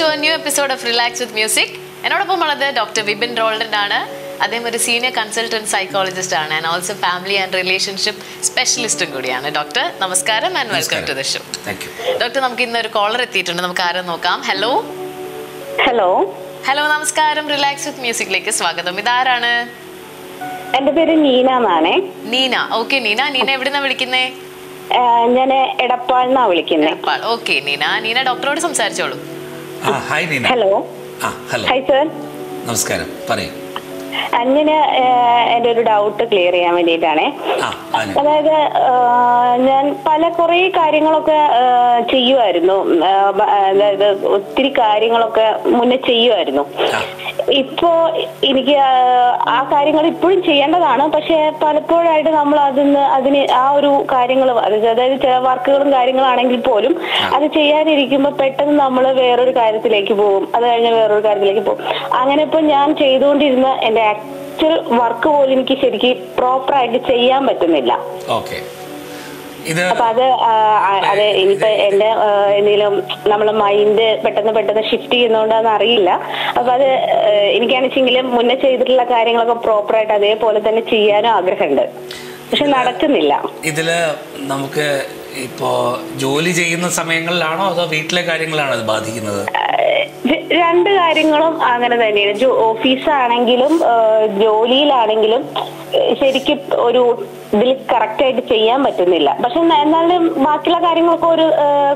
To a new episode of relax with music എന്നോടൊപ്പം ഉള്ളത് doctor Vibin Roldan ആണ്. അദ്ദേഹം ഒരു സീനിയർ കൺസൾട്ടന്റ് സൈക്കോളജിസ്റ്റ് ആണ് and also family and relationship സ്പെഷ്യലിസ്റ്റും കൂടിയാണ്. ഡോക്ടർ നമസ്കാരം and welcome to the show doctor നമുക്ക് ഇന്ന് ഒരു കോളർ എത്തിയിട്ടുണ്ട്. നമുക്ക് ആരും നോക്കാം? ഹലോ ഹലോ ഹലോ നമസ്കാരം. റിലാക്സ് വിത്ത് മ്യൂസിക്കിലേക്ക് സ്വാഗതം. ഇതാരാണ്? എന്റെ പേര് നീന എന്നാണേ. നീന. ഓക്കെ നീന. നീന എവിടുന്നാ വിളിക്കുന്നേ? ഞാൻ എടപ്പാളിന്നാ വിളിക്കുന്നത് വിളിക്കുന്നേ ഓക്കെ നീന. നീന ഡോക്ടറോട് സംസാരിച്ചോളൂ. ഹലോ ഹലോ ഹായ് സർ നമസ്കാരം. പറയൂ. അങ്ങനെ എന്റെ ഒരു ഡൗട്ട് ക്ലിയർ ചെയ്യാൻ വേണ്ടിയിട്ടാണേ. അതായത് ഞാൻ പല കുറെ കാര്യങ്ങളൊക്കെ ചെയ്യുമായിരുന്നു അതായത് ഒത്തിരി കാര്യങ്ങളൊക്കെ മുന്നേ ചെയ്യുമായിരുന്നു ഇപ്പോ എനിക്ക് ആ, കാര്യങ്ങൾ ഇപ്പോഴും ചെയ്യേണ്ടതാണ്. പക്ഷെ പലപ്പോഴായിട്ട് നമ്മൾ അതിന് അതിന് ആ ഒരു കാര്യങ്ങൾ അതായത് ചില വർക്കുകളും കാര്യങ്ങളാണെങ്കിൽ പോലും അത് ചെയ്യാനിരിക്കുമ്പോൾ പെട്ടെന്ന് നമ്മൾ വേറൊരു കാര്യത്തിലേക്ക് പോകും. അത് കഴിഞ്ഞ് വേറൊരു കാര്യത്തിലേക്ക് പോകും. അങ്ങനെ ഇപ്പൊ ഞാൻ ചെയ്തുകൊണ്ടിരുന്ന എന്റെ ആക്ച്വൽ വർക്ക് പോലും എനിക്ക് ശരിക്ക് പ്രോപ്പർ ആയിട്ട് ചെയ്യാൻ പറ്റുന്നില്ല. ഓക്കെ അപ്പൊ അത് അത് ഇനിയിപ്പോ എന്റെ എന്തെങ്കിലും നമ്മളെ മൈൻഡ് പെട്ടെന്ന് പെട്ടെന്ന് ഷിഫ്റ്റ് ചെയ്യുന്നോണ്ടാന്ന് അറിയില്ല. അപ്പൊ അത് ആ, എനിക്കാണെച്ചെങ്കിലും മുന്നേ ചെയ്തിട്ടുള്ള കാര്യങ്ങളൊക്കെ പ്രോപ്പർ ആയിട്ട് അതേപോലെ തന്നെ ചെയ്യാനും ആഗ്രഹമുണ്ട്. പക്ഷെ നടക്കുന്നില്ല. ഇതിൽ നമുക്ക് ഇപ്പോ ജോലി ചെയ്യുന്ന സമയങ്ങളിലാണോ അതോ വീട്ടിലെ കാര്യങ്ങളാണോ അത് ബാധിക്കുന്നത്? രണ്ട് കാര്യങ്ങളും അങ്ങനെ തന്നെയാണ്. ഓഫീസാണെങ്കിലും ജോലിയിലാണെങ്കിലും ശരിക്കും ഒരു ഇതിൽ കറക്റ്റ് ആയിട്ട് ചെയ്യാൻ പറ്റുന്നില്ല. പക്ഷെ എന്നാലും ബാക്കിയുള്ള കാര്യങ്ങളൊക്കെ ഒരു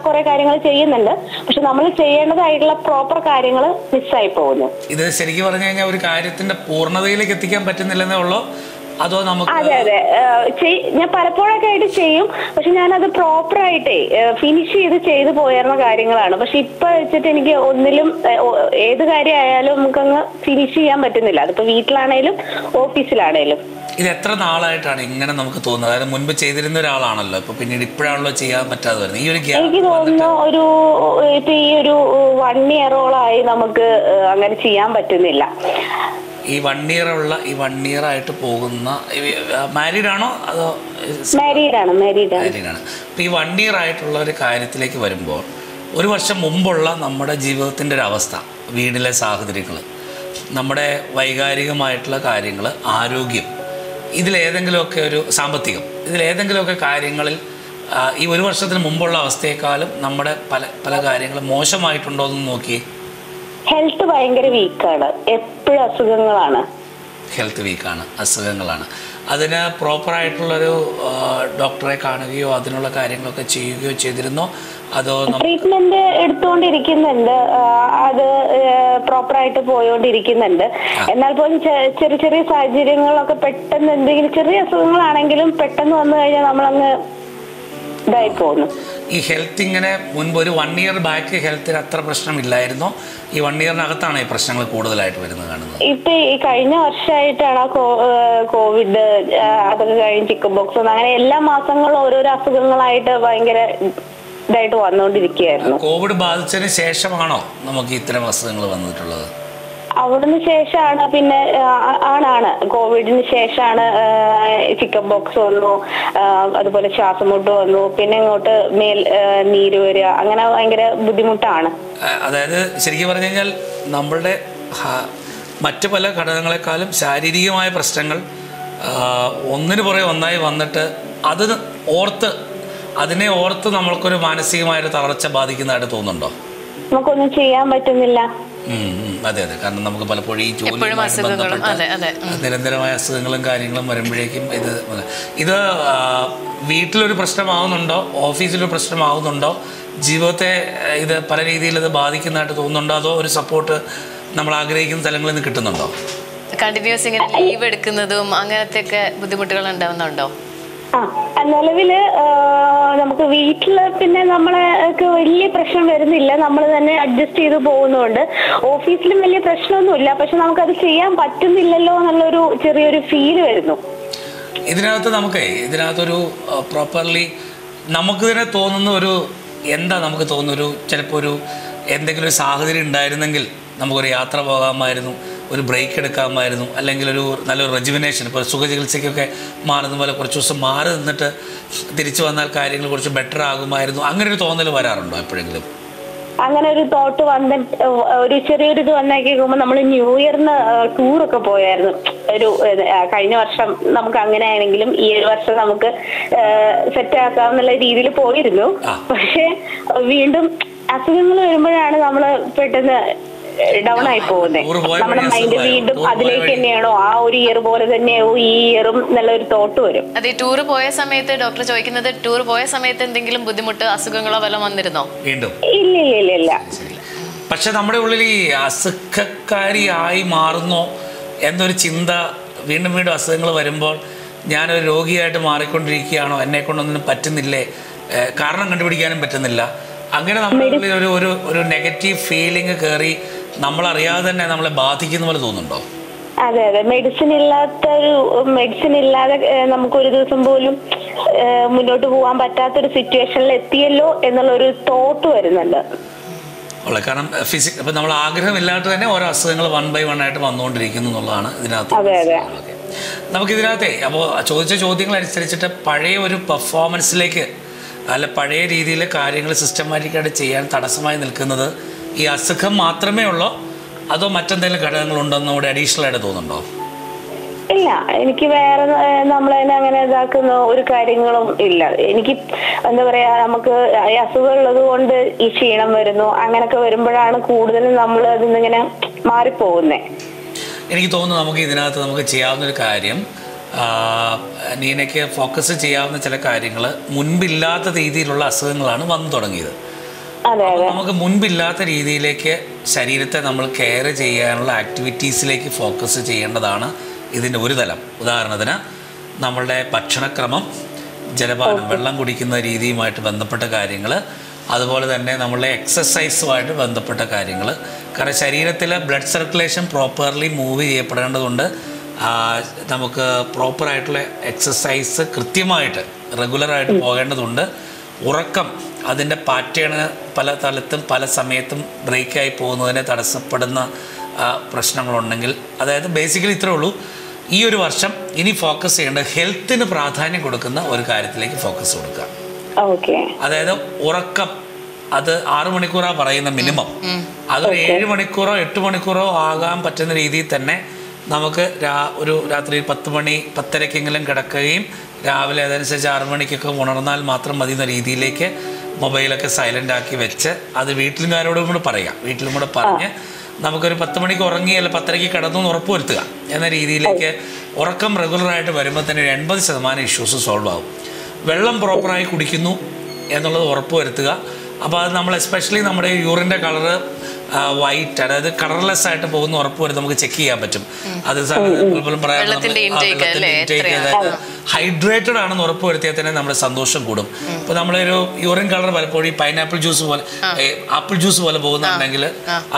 കുറെ കാര്യങ്ങൾ ചെയ്യുന്നുണ്ട്. പക്ഷെ നമ്മൾ ചെയ്യേണ്ടതായിട്ടുള്ള പ്രോപ്പർ കാര്യങ്ങൾ മിസ്സായി പോകുന്നു. ഇത് ശരിക്കും പറഞ്ഞു കഴിഞ്ഞാൽ ഒരു കാര്യത്തിന്റെ പൂർണതയിലേക്ക് എത്തിക്കാൻ പറ്റുന്നില്ലെന്നേ ഉള്ളൂ. അതോ നമുക്ക് അതെ അതെ. ഞാൻ പലപ്പോഴൊക്കെ ആയിട്ട് ചെയ്യും. പക്ഷെ ഞാനത് പ്രോപ്പർ ആയിട്ടേ ഫിനിഷ് ചെയ്ത് ചെയ്തു പോയിരുന്ന കാര്യങ്ങളാണ്. പക്ഷെ ഇപ്പൊ വെച്ചിട്ട് എനിക്ക് ഒന്നിലും ഏത് കാര്യമായാലും നമുക്കങ്ങ് ഫിനിഷ് ചെയ്യാൻ പറ്റുന്നില്ല. അതിപ്പോ വീട്ടിലാണേലും ഓഫീസിലാണേലും. ഇത് എത്ര നാളായിട്ടാണ് ഇങ്ങനെ നമുക്ക് തോന്നുന്നത്? അതായത് മുൻപ് ചെയ്തിരുന്ന ഒരാളാണല്ലോ. ഇപ്പൊ പിന്നീട് ഇപ്പോഴാണല്ലോ ചെയ്യാൻ പറ്റാതെ വരുന്നത്. ഈ ഒരു എനിക്ക് തോന്നുന്നു ഒരു ഇപ്പൊ ഈ ഒരു വൺ ഇയറോളായി നമുക്ക് അങ്ങനെ ചെയ്യാൻ പറ്റുന്നില്ല. ഈ വൺ ഇയർ ഉള്ള ഈ വൺ ഇയർ ആയിട്ട് പോകുന്ന മാരീഡ് ആണോ അതോ മാരീഡാണ് മാരീഡാണ് ആണ് അപ്പോൾ ഈ വൺ ഇയർ ആയിട്ടുള്ള ഒരു കാര്യത്തിലേക്ക് വരുമ്പോൾ ഒരു വർഷം മുമ്പുള്ള നമ്മുടെ ജീവിതത്തിന്റെ ഒരു അവസ്ഥ വീടിലെ സാഹചര്യങ്ങൾ നമ്മുടെ വൈകാരികമായിട്ടുള്ള കാര്യങ്ങൾ ആരോഗ്യം ഇതിലേതെങ്കിലുമൊക്കെ ഒരു സാമ്പത്തികം ഇതിലേതെങ്കിലുമൊക്കെ കാര്യങ്ങളിൽ ഈ ഒരു വർഷത്തിന് മുമ്പുള്ള അവസ്ഥയെക്കാളും നമ്മുടെ പല പല കാര്യങ്ങളും മോശമായിട്ടുണ്ടോ എന്ന് നോക്കി ഹെൽത്ത് ഭയങ്കര വീക്കാണ് എപ്പോഴും അസുഖങ്ങളാണ്. ഹെൽത്ത് വീക്കാണ് അസുഖങ്ങളാണ്. അതിന് പ്രോപ്പറായിട്ടുള്ളൊരു ഡോക്ടറെ കാണുകയോ അതിനുള്ള കാര്യങ്ങളൊക്കെ ചെയ്യുകയോ ചെയ്തിരുന്നോ? അതോ ട്രീറ്റ്മെന്റ് എടുത്തുകൊണ്ടിരിക്കുന്നുണ്ട്. അത് പ്രോപ്പറായിട്ട് പോയോണ്ടിരിക്കുന്നുണ്ട്. എന്നാൽ പോലും ചെറിയ ചെറിയ സാഹചര്യങ്ങളൊക്കെ പെട്ടെന്ന് എന്തെങ്കിലും ചെറിയ അസുഖങ്ങളാണെങ്കിലും പെട്ടെന്ന് വന്നു കഴിഞ്ഞാൽ നമ്മളങ്ങ് ഇതായി പോകുന്നു. ഈ ഹെൽത്ത് ഇങ്ങനെ മുൻപ് ഒരു വൺ ഇയർ ബാക്ക് ഹെൽത്തിന് അത്ര പ്രശ്നമില്ലായിരുന്നു. ഈ വൺ ഇയറിനകത്താണ് ഈ പ്രശ്നങ്ങൾ കൂടുതലായിട്ട് വരുന്നത് കാണുന്നത്. ഇപ്പൊ ഈ കഴിഞ്ഞ വർഷമായിട്ടാണ് കോവിഡ് അതൊക്കെ കഴിഞ്ഞ് ചിക്കൻ ബോക്സ് അങ്ങനെ എല്ലാ മാസങ്ങളും ഓരോരോ അസുഖങ്ങളായിട്ട് ഭയങ്കര ഇതായിട്ട് വന്നുകൊണ്ടിരിക്കുകയായിരുന്നു കോവിഡ് ബാധിച്ചതിന് ശേഷമാണോ നമുക്ക് ഇത്തരം അസുഖങ്ങൾ വന്നിട്ടുള്ളത്? അവിടുന്ന് ശേഷമാണ് പിന്നെ ആണാണ്. കോവിഡിന് ശേഷമാണ് ചിക്കൻ ബോക്സ് വന്നു അതുപോലെ ശ്വാസമുട്ട് വന്നു പിന്നെ ഇങ്ങോട്ട് മേൽ നീര് വരിക. അങ്ങനെ ഭയങ്കര ബുദ്ധിമുട്ടാണ്. അതായത് ശരിക്കും പറഞ്ഞു കഴിഞ്ഞാൽ നമ്മളുടെ മറ്റു പല ഘടകങ്ങളെക്കാളും ശാരീരികമായ പ്രശ്നങ്ങൾ ഒന്നിനു പുറകെ ഒന്നായി വന്നിട്ട് അത് ഓർത്ത് അതിനെ ഓർത്ത് നമ്മൾക്കൊരു മാനസികമായൊരു തളർച്ച ബാധിക്കുന്നതായിട്ട് തോന്നുന്നുണ്ടോ? നമുക്കൊന്നും ചെയ്യാൻ പറ്റുന്നില്ല. അതെ അതെ. കാരണം നമുക്ക് പലപ്പോഴും ഈ ജോലി ജോലിയുമായിട്ട് നിരന്തരമായ അസുഖങ്ങളും കാര്യങ്ങളും വരുമ്പോഴേക്കും ഇത് ഇത് വീട്ടിലൊരു പ്രശ്നമാവുന്നുണ്ടോ? ഓഫീസിലൊരു പ്രശ്നമാവുന്നുണ്ടോ? ജീവിതത്തെ ഇത് പല രീതിയിൽ ഇത് ബാധിക്കുന്നതായിട്ട് തോന്നുന്നുണ്ടോ? അതോ ഒരു സപ്പോർട്ട് നമ്മൾ ആഗ്രഹിക്കുന്ന സ്ഥലങ്ങളിൽ നിന്ന് കിട്ടുന്നുണ്ടോ? കണ്ടിന്യൂസ് ഇങ്ങനെ ലീവ് എടുക്കുന്നതും അങ്ങനത്തെ ഒക്കെ ബുദ്ധിമുട്ടുകൾ ഉണ്ടാവുന്നുണ്ടോ? ആ നിലവിൽ നമുക്ക് വീട്ടിൽ പിന്നെ നമ്മളെ വലിയ പ്രശ്നം വരുന്നില്ല. നമ്മൾ തന്നെ അഡ്ജസ്റ്റ് ചെയ്ത് പോകുന്നുണ്ട്. ഓഫീസിലും വലിയ പ്രശ്നമൊന്നുമില്ല. പക്ഷെ നമുക്കത് ചെയ്യാൻ പറ്റുന്നില്ലല്ലോ എന്നുള്ളൊരു ചെറിയൊരു ഫീൽ വരുന്നു. ഇതിനകത്ത് നമുക്ക് ഇതിനകത്തൊരു പ്രോപ്പർലി നമുക്ക് തന്നെ തോന്നുന്ന ഒരു എന്താ നമുക്ക് തോന്നുന്ന ഒരു ചിലപ്പോൾ ഒരു എന്തെങ്കിലും ഒരു സാഹചര്യം ഉണ്ടായിരുന്നെങ്കിൽ നമുക്കൊരു യാത്ര പോകാമായിരുന്നു. ഒരു ബ്രേക്ക് എടുക്കാമായിരുന്നു. അല്ലെങ്കിൽ ഒരു നല്ലൊരു റെജുവിനേഷൻ ഇപ്പോൾ സുഖചികിത്സയ്ക്കൊക്കെ മാറുന്ന പോലെ കുറച്ച് ദിവസം മാറി നിന്നിട്ട് തിരിച്ചു വന്നാൽ കാര്യങ്ങൾ കുറച്ച് ബെറ്റർ ആകുമായിരുന്നു. അങ്ങനെ ഒരു തോന്നൽ വരാറുണ്ടോ എപ്പോഴെങ്കിലും? അങ്ങനെ ഒരു തോട്ട് വന്നിട്ട് ഒരു ചെറിയൊരു ഇത് വന്നാൽ കേൾക്കുമ്പോൾ നമ്മൾ ന്യൂ ഇയറിന് ടൂറൊക്കെ പോയായിരുന്നു. ഒരു കഴിഞ്ഞ വർഷം നമുക്ക് അങ്ങനെ ആണെങ്കിലും ഈ ഒരു വർഷം നമുക്ക് സെറ്റ് ആക്കാമെന്നുള്ള രീതിയിൽ പോയിരുന്നു. പക്ഷെ വീണ്ടും അസുഖങ്ങൾ വരുമ്പോഴാണ് നമ്മൾ പെട്ടെന്ന് ഡൗൺ ആയി പോകുന്നത് നമ്മുടെ മൈൻഡ് വീണ്ടും അതിലേക്ക്. തന്നെയാണോ? ആ ഒരു ഇയർ പോലെ തന്നെയാവും ഈ ഇയറും എന്നുള്ള ഒരു തോട്ട് വരും. അതെ ടൂർ പോയ സമയത്ത് ഡോക്ടർ ചോദിക്കുന്നത് ടൂർ പോയ സമയത്ത് എന്തെങ്കിലും ബുദ്ധിമുട്ട് അസുഖങ്ങളോ വല്ലതും വന്നിരുന്നോ? വീണ്ടും. ഇല്ല ഇല്ല ഇല്ല ഇല്ല. പക്ഷെ നമ്മുടെ ഉള്ളിൽ ഈ അസുഖക്കാരിയായി മാറുന്നു എന്നൊരു ചിന്ത വീണ്ടും വീണ്ടും അസുഖങ്ങൾ വരുമ്പോൾ ഞാനൊരു രോഗിയായിട്ട് മാറിക്കൊണ്ടിരിക്കുകയാണോ? എന്നെ കൊണ്ടൊന്നും പറ്റുന്നില്ലേ? കാരണം കണ്ടുപിടിക്കാനും പറ്റുന്നില്ല. അങ്ങനെ നമ്മുടെ ഉള്ളിൽ ഒരു ഒരു ഒരു നെഗറ്റീവ് ഫീലിംഗ് കയറി നമ്മളറിയാതെ തന്നെ നമ്മളെ ബാധിക്കുന്ന പോലെ തോന്നുന്നുണ്ടോ? അതെ അതെ. മെഡിസിൻ ഇല്ലാത്ത ഒരു മെഡിസിൻ ഇല്ലാതെ നമുക്ക് ഒരു ദിവസം പോലും മുന്നോട്ട് പോകാൻ പറ്റാത്ത ഒരു സിറ്റുവേഷനിൽ എത്തിയല്ലോ എന്നുള്ള ഒരു തോട്ട് വരുന്നുണ്ട് കാരണം ഫിസിക് അപ്പൊ നമ്മൾ ആഗ്രഹമില്ലാണ്ട് തന്നെ ഓരോ അസുഖങ്ങൾ വൺ ബൈ വൺ ആയിട്ട് വന്നുകൊണ്ടിരിക്കുന്നു എന്നുള്ളതാണ് ഇതിനകത്ത് അതെ, അതെ. നമുക്ക് ഇതിനകത്തെ അപ്പോൾ ചോദിച്ച ചോദ്യങ്ങൾ അനുസരിച്ചിട്ട് പഴയ ഒരു പെർഫോമൻസിലേക്ക് അല്ല പഴയ രീതിയിൽ കാര്യങ്ങൾ സിസ്റ്റമാറ്റിക്കായിട്ട് ചെയ്യാൻ തടസ്സമായി നിൽക്കുന്നത് ഈ അസുഖം മാത്രമേ ഉള്ളോ? അതോ മറ്റെന്തെങ്കിലും ഘടകങ്ങളുണ്ടെന്ന് കൂടെ അഡീഷണൽ ആയിട്ട് തോന്നുന്നുണ്ടോ? ഇല്ല. എനിക്ക് വേറെ നമ്മളതിനെ അങ്ങനെ ഇതാക്കുന്ന ഒരു കാര്യങ്ങളും ഇല്ല. എനിക്ക് എന്താ പറയാ നമുക്ക് ഈ അസുഖം ഉള്ളത് കൊണ്ട് ഈ ക്ഷീണം വരുന്നു. അങ്ങനൊക്കെ വരുമ്പോഴാണ് കൂടുതലും നമ്മൾ അതിൽ നിന്നിങ്ങനെ മാറിപ്പോകുന്നേ. എനിക്ക് തോന്നുന്നു നമുക്ക് ഇതിനകത്ത് നമുക്ക് ചെയ്യാവുന്ന ഒരു കാര്യം നീനയ്ക്ക് ഫോക്കസ് ചെയ്യാവുന്ന ചില കാര്യങ്ങൾ മുൻപില്ലാത്ത രീതിയിലുള്ള അസുഖങ്ങളാണ് വന്നു തുടങ്ങിയത്. നമുക്ക് മുൻപില്ലാത്ത രീതിയിലേക്ക് ശരീരത്തെ നമ്മൾ കെയർ ചെയ്യാനുള്ള ആക്ടിവിറ്റീസിലേക്ക് ഫോക്കസ് ചെയ്യേണ്ടതാണ് ഇതിന്റെ ഒരു തലം. ഉദാഹരണത്തിന് നമ്മളുടെ ഭക്ഷണക്രമം ജലപാനം വെള്ളം കുടിക്കുന്ന രീതിയുമായിട്ട് ബന്ധപ്പെട്ട കാര്യങ്ങൾ അതുപോലെ തന്നെ നമ്മളുടെ എക്സസൈസുമായിട്ട് ബന്ധപ്പെട്ട കാര്യങ്ങൾ. കാരണം ശരീരത്തിലെ ബ്ലഡ് സർക്കുലേഷൻ പ്രോപ്പർലി മൂവ് ചെയ്യപ്പെടേണ്ടതുണ്ട്. നമുക്ക് പ്രോപ്പറായിട്ടുള്ള എക്സസൈസ് കൃത്യമായിട്ട് റെഗുലറായിട്ട് പോകേണ്ടതുണ്ട്. ഉറക്കം അതിന്റെ പാറ്റേണ് പല തലത്തും പല സമയത്തും ബ്രേക്കായി പോകുന്നതിനെ തടസ്സപ്പെടുന്ന പ്രശ്നങ്ങളുണ്ടെങ്കിൽ അതായത് ബേസിക്കലി ഇത്രേ ഉള്ളൂ. ഈ ഒരു വർഷം ഇനി ഫോക്കസ് ചെയ്യേണ്ട ഹെൽത്തിന് പ്രാധാന്യം കൊടുക്കുന്ന ഒരു കാര്യത്തിലേക്ക് ഫോക്കസ് കൊടുക്കുക. അതായത് ഉറക്കം അത് ആറു മണിക്കൂറാ പറയുന്ന മിനിമം അത് ഏഴ് മണിക്കൂറോ എട്ട് മണിക്കൂറോ ആകാൻ പറ്റുന്ന രീതിയിൽ തന്നെ നമുക്ക് രാ ഒരു രാത്രി പത്ത് മണി പത്തരക്കെങ്കിലും കിടക്കുകയും രാവിലെ അതനുസരിച്ച് ആറു മണിക്കൊക്കെ ഉണർന്നാൽ മാത്രം മതി എന്ന രീതിയിലേക്ക് മൊബൈലൊക്കെ സൈലന്റ് ആക്കി വെച്ച് അത് വീട്ടിലും വീട്ടിലുകാരോടും കൂടെ പറയാം. വീട്ടിലും കൂടെ പറഞ്ഞ് നമുക്കൊരു പത്ത് മണിക്ക് ഉറങ്ങി അല്ല പത്തരയ്ക്ക് കിടന്നു എന്ന് ഉറപ്പുവരുത്തുക എന്ന രീതിയിലേക്ക് ഉറക്കം റെഗുലറായിട്ട് വരുമ്പോൾ തന്നെ ഒരു എൺപത് ശതമാനം ഇഷ്യൂസ് സോൾവ് ആകും വെള്ളം പ്രോപ്പറായി കുടിക്കുന്നു എന്നുള്ളത് ഉറപ്പുവരുത്തുക അപ്പോൾ അത് നമ്മൾ എസ്പെഷ്യലി നമ്മുടെ യൂറിന്റെ കളറ് വൈറ്റ് അതായത് കളർലെസ് ആയിട്ട് പോകുന്ന ഉറപ്പ് വരെ നമുക്ക് ചെക്ക് ചെയ്യാൻ പറ്റും. അത് പലപ്പോഴും പറയാറുണ്ട് ഹൈഡ്രേറ്റഡ് ആണെന്ന് ഉറപ്പ് വരുത്തിയാൽ തന്നെ നമ്മുടെ സന്തോഷം കൂടും. ഇപ്പോൾ നമ്മളൊരു യൂറിൻ കളർ പലപ്പോഴും ഈ പൈനാപ്പിൾ ജ്യൂസ് പോലെ ആപ്പിൾ ജ്യൂസ് പോലെ പോകുന്നുണ്ടെങ്കിൽ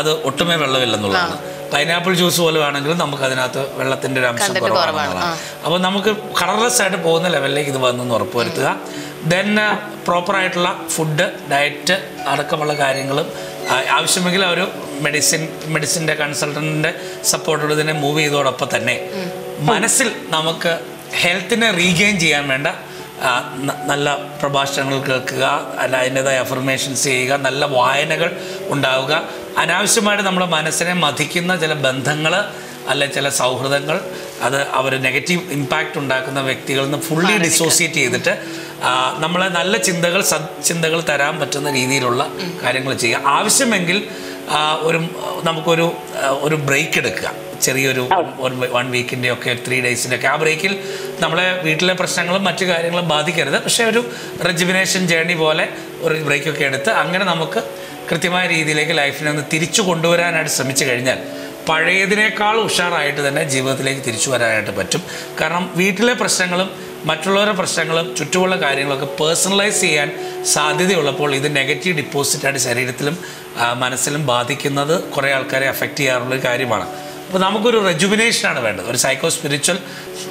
അത് ഒട്ടുമേ വെള്ളമില്ലെന്നുള്ളതാണ്. പൈനാപ്പിൾ ജ്യൂസ് പോലെ ആണെങ്കിലും നമുക്ക് അതിനകത്ത് വെള്ളത്തിന്റെ ഒരു അംശം കുറവാണ്. അപ്പൊ അപ്പോൾ നമുക്ക് കളർലെസ് ആയിട്ട് പോകുന്ന ലെവലിലേക്ക് ഇത് വന്നെന്ന് ഉറപ്പ് വരുത്തുക ദെൻ പ്രോപ്പറായിട്ടുള്ള ഫുഡ് ഡയറ്റ് അടക്കമുള്ള കാര്യങ്ങളും ആവശ്യമെങ്കിൽ അവർ ഒരു മെഡിസിൻ മെഡിസിന്റെ കൺസൾട്ടന്റിന്റെ സപ്പോർട്ടോട് തന്നെ മൂവ് ചെയ്തോടൊപ്പം തന്നെ മനസ്സിൽ നമുക്ക് ഹെൽത്തിനെ റീഗെയിൻ ചെയ്യാൻ വേണ്ട. നല്ല പ്രഭാഷണങ്ങൾ കേൾക്കുക അല്ല അതിന്റെതായ അഫർമേഷൻസ് ചെയ്യുക നല്ല വായനകൾ ഉണ്ടാവുക. അനാവശ്യമായിട്ട് നമ്മുടെ മനസ്സിനെ മതിക്കുന്ന ചില ബന്ധങ്ങൾ അല്ലെ ചില സൗഹൃദങ്ങൾ അത് അവർ നെഗറ്റീവ് ഇമ്പാക്റ്റ് ഉണ്ടാക്കുന്ന വ്യക്തികളിൽ നിന്ന് ഫുള്ളി ഡിസോസിയേറ്റ് ചെയ്തിട്ട് നമ്മളെ നല്ല ചിന്തകൾ സദ് ചിന്തകൾ തരാൻ പറ്റുന്ന രീതിയിലുള്ള കാര്യങ്ങൾ ചെയ്യുക. ആവശ്യമെങ്കിൽ ഒരു നമുക്കൊരു ഒരു ബ്രേക്ക് എടുക്കുക. ചെറിയൊരു വൺ വീക്കിന്റെ ഒക്കെ ത്രീ ഡേയ്സിന്റെ ഒക്കെ. ആ ബ്രേക്കിൽ നമ്മളെ വീട്ടിലെ പ്രശ്നങ്ങളും മറ്റു കാര്യങ്ങളും ബാധിക്കരുത്. പക്ഷേ ഒരു റെജിമിനേഷൻ ജേർണി പോലെ ഒരു ബ്രേക്കൊക്കെ എടുത്ത് അങ്ങനെ നമുക്ക് കൃത്യമായ രീതിയിലേക്ക് ലൈഫിനെ ഒന്ന് തിരിച്ചു കൊണ്ടുവരാനായിട്ട് ശ്രമിച്ചു കഴിഞ്ഞാൽ പഴയതിനേക്കാൾ ഉഷാറായിട്ട് തന്നെ ജീവിതത്തിലേക്ക് തിരിച്ചു വരാനായിട്ട് പറ്റും. കാരണം വീട്ടിലെ പ്രശ്നങ്ങളും മറ്റുള്ളവരുടെ പ്രശ്നങ്ങളും ചുറ്റുമുള്ള കാര്യങ്ങളൊക്കെ പേഴ്സണലൈസ് ചെയ്യാൻ സാധ്യതയുള്ളപ്പോൾ ഇത് നെഗറ്റീവ് ഡിപ്പോസിറ്റായിട്ട് ശരീരത്തിലും മനസ്സിലും ബാധിക്കുന്നത് കുറേ ആൾക്കാരെ അഫക്റ്റ് ചെയ്യാറുള്ളൊരു കാര്യമാണ്. അപ്പോൾ നമുക്കൊരു റെജുബിനേഷനാണ് വേണ്ടത്. ഒരു സൈക്കോ സ്പിരിച്വൽ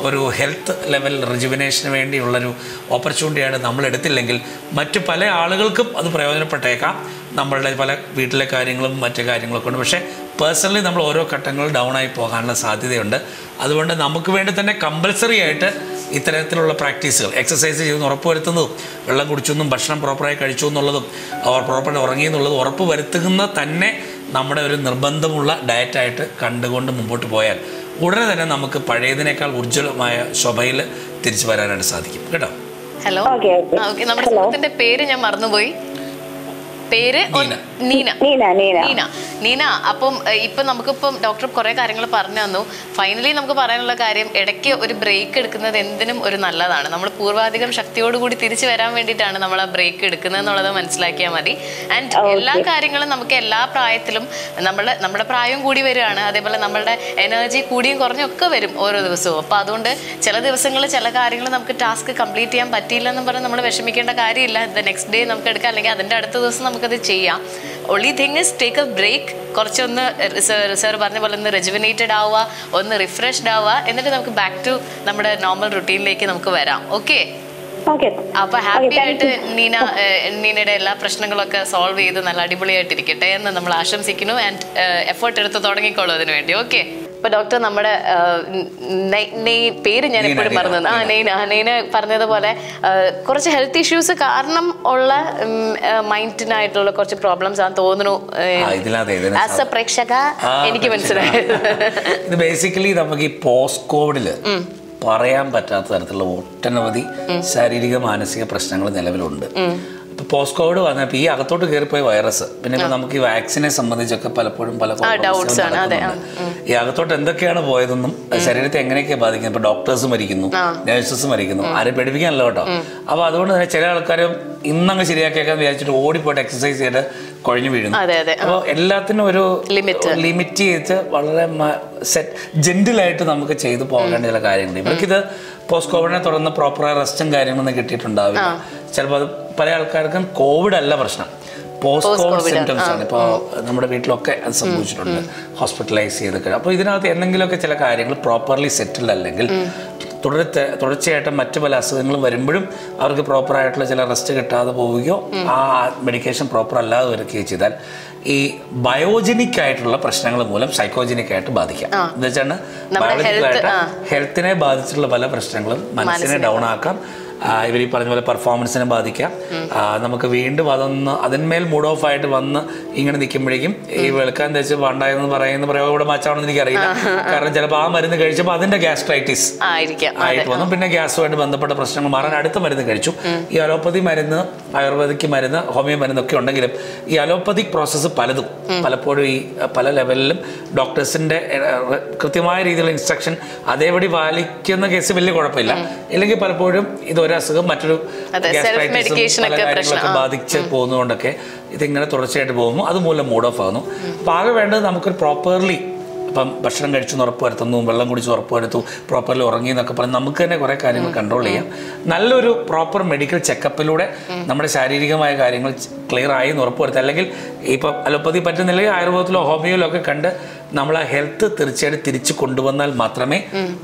ഒരു ഹെൽത്ത് ലെവൽ റെജുബിനേഷന് വേണ്ടിയുള്ളൊരു ഓപ്പർച്യൂണിറ്റിയാണ് നമ്മൾ എടുത്തില്ലെങ്കിൽ മറ്റു പല ആളുകൾക്കും അത് പ്രയോജനപ്പെട്ടേക്കാം. നമ്മളുടെ പല വീട്ടിലെ കാര്യങ്ങളും മറ്റു കാര്യങ്ങളൊക്കെ ഉണ്ട്. പക്ഷേ പേഴ്സണലി നമ്മൾ ഓരോ ഘട്ടങ്ങൾ ഡൗൺ ആയി പോകാനുള്ള സാധ്യതയുണ്ട്. അതുകൊണ്ട് നമുക്ക് വേണ്ടി തന്നെ കമ്പൽസറി ആയിട്ട് ഇത്തരത്തിലുള്ള പ്രാക്ടീസുകൾ എക്സസൈസ് ചെയ്തെന്ന് ഉറപ്പുവരുത്തുന്നതും വെള്ളം കുടിച്ചെന്നും ഭക്ഷണം പ്രോപ്പറായി കഴിച്ചു എന്നുള്ളതും അവർ പ്രോപ്പറായി ഉറങ്ങി എന്നുള്ളതും ഉറപ്പ് വരുത്തുന്ന തന്നെ നമ്മുടെ ഒരു നിർബന്ധമുള്ള ഡയറ്റായിട്ട് കണ്ടുകൊണ്ട് മുമ്പോട്ട് പോയാൽ ഉടനെ തന്നെ നമുക്ക് പഴയതിനേക്കാൾ ഉജ്ജ്വലമായ ശോഭയിൽ തിരിച്ചു വരാനായിട്ട് സാധിക്കും. കേട്ടോ? ഹലോ ഓക്കെ നമ്മുടെ പേര് ഞാൻ മറന്നുപോയി. പേര് ഒന്ന് നീന. നീന. നീന അപ്പം ഇപ്പൊ നമുക്കിപ്പം ഡോക്ടർ കുറെ കാര്യങ്ങൾ പറഞ്ഞു തന്നു. ഫൈനലി നമുക്ക് പറയാനുള്ള കാര്യം ഇടയ്ക്ക് ഒരു ബ്രേക്ക് എടുക്കുന്നത് എന്തിനും ഒരു നല്ലതാണ്. നമ്മൾ പൂർവാധികം ശക്തിയോടുകൂടി തിരിച്ചു വരാൻ വേണ്ടിയിട്ടാണ് നമ്മൾ ആ ബ്രേക്ക് എടുക്കുന്നത് എന്നുള്ളത് മനസ്സിലാക്കിയാൽ മതി. ആൻഡ് എല്ലാ കാര്യങ്ങളും നമുക്ക് എല്ലാ പ്രായത്തിലും നമ്മൾ നമ്മുടെ പ്രായം കൂടി വരികയാണ്. അതേപോലെ നമ്മളുടെ എനർജി കൂടിയും കുറഞ്ഞും ഒക്കെ വരും ഓരോ ദിവസവും. അപ്പോൾ അതുകൊണ്ട് ചില ദിവസങ്ങളിൽ ചില കാര്യങ്ങൾ നമുക്ക് ടാസ്ക് കംപ്ലീറ്റ് ചെയ്യാൻ പറ്റിയില്ല എന്ന് പറഞ്ഞ് നമ്മൾ വിഷമിക്കേണ്ട കാര്യമില്ല. ദ നെക്സ്റ്റ് ഡേ നമുക്ക് എടുക്കാം. അല്ലെങ്കിൽ അതിന്റെ അടുത്ത ദിവസം നമുക്കത് ചെയ്യാം. Only thing is take a break കുറച്ചൊന്ന് സാർ പറഞ്ഞ പോലെ ഒന്ന് റെജുവിനേറ്റഡ് ആവുക ഒന്ന് റിഫ്രഷ്ഡ് ആവുക. എന്നിട്ട് നമുക്ക് ബാക്ക് ടു നമ്മുടെ നോർമൽ റുട്ടീനിലേക്ക് നമുക്ക് വരാം. ഓക്കെ അപ്പൊ ഹാപ്പി ആയിട്ട് നീന നീനയുടെ എല്ലാ പ്രശ്നങ്ങളൊക്കെ സോൾവ് ചെയ്ത് നല്ല അടിപൊളിയായിട്ടിരിക്കട്ടെ എന്ന് നമ്മൾ ആശംസിക്കുന്നു. ആൻഡ് എഫേർട്ട് എടുത്ത് തുടങ്ങിക്കോളൂ അതിനു വേണ്ടി ഓക്കെ ഇപ്പൊ ഡോക്ടർ നമ്മുടെ നെയ് പേര് ഞാൻ എപ്പോഴും പറഞ്ഞത് ആ. നെയ്ന നെയ്ന പറഞ്ഞതുപോലെ കുറച്ച് ഹെൽത്ത് ഇഷ്യൂസ് കാരണം ഉള്ള മൈൻഡിനായിട്ടുള്ള കുറച്ച് പ്രോബ്ലംസ് ആണ് തോന്നുന്നു ആസ് എ പ്രേക്ഷക എനിക്ക് മനസ്സിലായത് ഇത് ബേസിക്കലി നമുക്ക് ഈ പോസ്റ്റ് കോവിഡിൽ പറയാൻ പറ്റാത്ത തരത്തിലുള്ള ഒട്ടനവധി ശാരീരിക മാനസിക പ്രശ്നങ്ങൾ നിലവിലുണ്ട്. പോസ്റ്റ് കോവിഡ് വന്നപ്പോൾ ഈ അകത്തോട്ട് കയറിപ്പോയ വൈറസ്. പിന്നെ ഇപ്പൊ നമുക്ക് ഈ വാക്സിനെ സംബന്ധിച്ചൊക്കെ പലപ്പോഴും പല ഈ അകത്തോട്ട് എന്തൊക്കെയാണ് പോയതെന്നും ശരീരത്തെ എങ്ങനെയൊക്കെ ബാധിക്കുന്നത്? ഇപ്പൊ ഡോക്ടേഴ്സ് മരിക്കുന്നു നഴ്സസ് മരിക്കുന്നു ആരെ പേടിപ്പിക്കാനല്ല കേട്ടോ. അപ്പൊ അതുകൊണ്ട് തന്നെ ചില ആൾക്കാർ ഇന്നങ്ങ് ശരിയാക്കിയേക്കാൻ വിചാരിച്ചിട്ട് ഓടിപ്പോയിട്ട് എക്സസൈസ് ചെയ്ത് കുഴഞ്ഞു വീഴുന്നു. അപ്പോൾ എല്ലാത്തിനും ഒരു ലിമിറ്റ് ലിമിറ്റ് ചെയ്ത് വളരെ സെറ്റ് ജെന്റിലായിട്ട് നമുക്ക് ചെയ്തു പോകേണ്ട ചില കാര്യങ്ങൾ ഇവർക്കിത് പോസ്റ്റ് കോവിഡിനെ തുടർന്ന് പ്രോപ്പറായ റെസ്റ്റും കാര്യങ്ങളൊന്നും കിട്ടിയിട്ടുണ്ടാവില്ല. ചിലപ്പോൾ അത് പല ആൾക്കാർക്കും കോവിഡ് അല്ല പ്രശ്നം. പോസ്റ്റ് കോവിഡ് സിംറ്റംസ് ആണ്. ഇപ്പോൾ നമ്മുടെ വീട്ടിലൊക്കെ അത് സംഭവിച്ചിട്ടുണ്ട്. ഹോസ്പിറ്റലൈസ് ചെയ്തൊക്കെ. അപ്പോൾ ഇതിനകത്ത് എന്തെങ്കിലുമൊക്കെ ചില കാര്യങ്ങൾ പ്രോപ്പർലി സെറ്റിൽ അല്ലെങ്കിൽ തുടർച്ച തുടർച്ചയായിട്ട് മറ്റു പല അസുഖങ്ങളും വരുമ്പോഴും അവർക്ക് പ്രോപ്പറായിട്ടുള്ള ചില റെസ്റ്റ് കിട്ടാതെ പോവുകയോ ആ മെഡിക്കേഷൻ പ്രോപ്പർ അല്ലാതെ വരികയോ ചെയ്താൽ ഈ ബയോജനിക് ആയിട്ടുള്ള പ്രശ്നങ്ങൾ മൂലം സൈക്കോജനിക് ആയിട്ട് ബാധിക്കാം. എന്ന് വെച്ചാൽ ബയോളജിക്കലായിട്ട് ഹെൽത്തിനെ ബാധിച്ചിട്ടുള്ള പല പ്രശ്നങ്ങളും മനസ്സിനെ ഡൗൺ ആക്കാം. ഇവർ ഈ പറഞ്ഞ പോലെ പെർഫോമൻസിനെ ബാധിക്കാം. നമുക്ക് വീണ്ടും അതൊന്ന് അതിന്മേൽ മൂഡ് ഓഫ് ആയിട്ട് വന്ന് ഇങ്ങനെ നിൽക്കുമ്പോഴേക്കും ഈ വെളുക്കാൻ തേച്ച് വേണ്ടായെന്ന് പറയുന്ന പ്രയോഗം ഇവിടെ മാച്ചാണെന്ന് എനിക്കറിയില്ല. കാരണം ചിലപ്പോൾ ആ മരുന്ന് കഴിച്ചപ്പോൾ അതിന്റെ ഗ്യാസ്ട്രൈറ്റിസ് ആയിരിക്കാം ആയിട്ട് വന്നു. പിന്നെ ഗ്യാസുമായിട്ട് ബന്ധപ്പെട്ട പ്രശ്നങ്ങൾ മാറാൻ അടുത്ത മരുന്ന് കഴിച്ചു. ഈ അലോപ്പതി മരുന്ന് ആയുർവേദിക് മരുന്ന് ഹോമിയോ മരുന്നൊക്കെ ഉണ്ടെങ്കിലും ഈ അലോപ്പതിക് പ്രോസസ്സ് പലതും. പലപ്പോഴും ഈ പല ലെവലിലും ഡോക്ടേഴ്സിന്റെ കൃത്യമായ രീതിയിലുള്ള ഇൻസ്ട്രക്ഷൻ അതേപടി പാലിക്കുന്ന കേസ് വലിയ കുഴപ്പമില്ല. ഇല്ലെങ്കിൽ പലപ്പോഴും ഇത് ഒരു അസുഖം മറ്റൊരു കാര്യങ്ങളൊക്കെ. ബാധിച്ച് പോകുന്നതുകൊണ്ടൊക്കെ ഇതിങ്ങനെ തുടർച്ചയായിട്ട് പോകുന്നു. അതുമൂലം മൂഡ് ഓഫ് ആകുന്നു. അപ്പോൾ ആകെ വേണ്ടത് നമുക്കൊരു പ്രോപ്പർലി ഇപ്പം ഭക്ഷണം കഴിച്ചെന്ന് ഉറപ്പ് വരുത്തുന്നു വെള്ളം കുടിച്ച് ഉറപ്പ് വരുത്തു പ്രോപ്പർലി ഉറങ്ങി എന്നൊക്കെ പറഞ്ഞ് നമുക്ക് തന്നെ കുറേ കാര്യങ്ങൾ കൺട്രോൾ ചെയ്യാം. നല്ലൊരു പ്രോപ്പർ മെഡിക്കൽ ചെക്കപ്പിലൂടെ നമ്മുടെ ശാരീരികമായ കാര്യങ്ങൾ ക്ലിയർ ആയി എന്ന് ഉറപ്പ് വരുത്തുക. അല്ലെങ്കിൽ ഇപ്പം അലോപ്പതി പറ്റുന്നില്ലെങ്കിൽ ആയുർവേദത്തിലോ ഹോമിയോയിലോ ഒക്കെ കണ്ട് നമ്മൾ ആ ഹെൽത്ത് തീർച്ചയായിട്ടും തിരിച്ചു കൊണ്ടുവന്നാൽ മാത്രമേ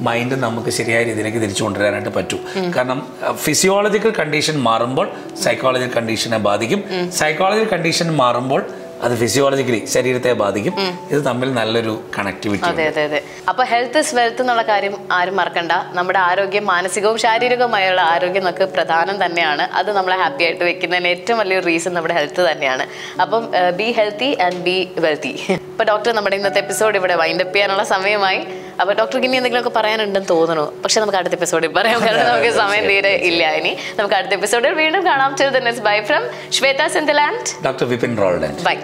മൈൻഡ് നമുക്ക് ശരിയായ രീതിയിലേക്ക് തിരിച്ചു കൊണ്ടുവരാനായിട്ട് പറ്റൂ. കാരണം ഫിസിയോളജിക്കൽ കണ്ടീഷൻ മാറുമ്പോൾ സൈക്കോളജിക്കൽ കണ്ടീഷനെ ബാധിക്കും. സൈക്കോളജിക്കൽ കണ്ടീഷൻ മാറുമ്പോൾ അത് ഫിസിയോളജിക്കലി ശരീരത്തെ ബാധിക്കും. ഇത് തമ്മിൽ നല്ലൊരു കണക്ടിവിറ്റി അതെ അതെ അതെ. അപ്പൊ ഹെൽത്ത് ഇസ് വെൽത്ത് എന്നുള്ള കാര്യം ആരും മറക്കണ്ട. നമ്മുടെ ആരോഗ്യം മാനസികവും ശാരീരികവുമായുള്ള ആരോഗ്യം നമുക്ക് പ്രധാനം തന്നെയാണ്. അത് നമ്മളെ ഹാപ്പി ആയിട്ട് വെക്കുന്നതിന് ഏറ്റവും വലിയൊരു റീസൺ നമ്മുടെ ഹെൽത്ത് തന്നെയാണ്. അപ്പം be healthy and be wealthy ഇപ്പൊ ഡോക്ടർ നമ്മുടെ ഇന്നത്തെ എപ്പിസോഡ് ഇവിടെ വൈൻഡപ്പ് ചെയ്യാനുള്ള സമയമായി. അപ്പൊ ഡോക്ടർക്ക് ഇനി എന്തെങ്കിലുമൊക്കെ പറയാനുണ്ടെന്ന് തോന്നുന്നു. പക്ഷെ നമുക്ക് അടുത്ത എപ്പിസോഡിൽ പറയാം. കാരണം നമുക്ക് സമയം തീരെ ഇല്ല ഇനി. നമുക്ക് അടുത്ത എപ്പിസോഡിൽ വീണ്ടും കാണാം. ബൈ ഫ്രം ശ്വേത സിന്ധലാൻഡ് ഡോക്ടർ വിപിൻ റോൾഡ് ബൈ